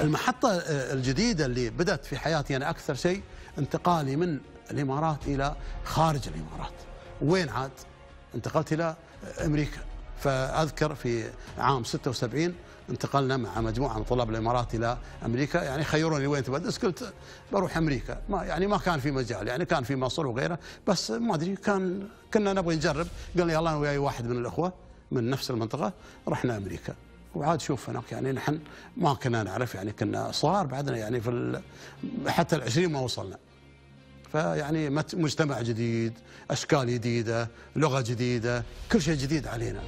المحطة الجديدة اللي بدأت في حياتي أنا أكثر شيء انتقالي من الإمارات إلى خارج الإمارات. وين عاد؟ انتقلت إلى أمريكا. فأذكر في عام 76 انتقلنا مع مجموعة من طلاب الإمارات إلى أمريكا. يعني خيروني وين تبدس قلت بروح أمريكا. ما يعني ما كان في مجال يعني كان في مصر وغيره بس ما أدري كان كنا نبغى نجرب. قال لي يلا أنا وياي واحد من الأخوة من نفس المنطقة رحنا أمريكا. وعاد شوف هناك يعني نحن ما كنا نعرف يعني كنا صغار بعدنا يعني في حتى العشرين ما وصلنا. فيعني مجتمع جديد أشكال جديدة لغة جديدة كل شيء جديد علينا.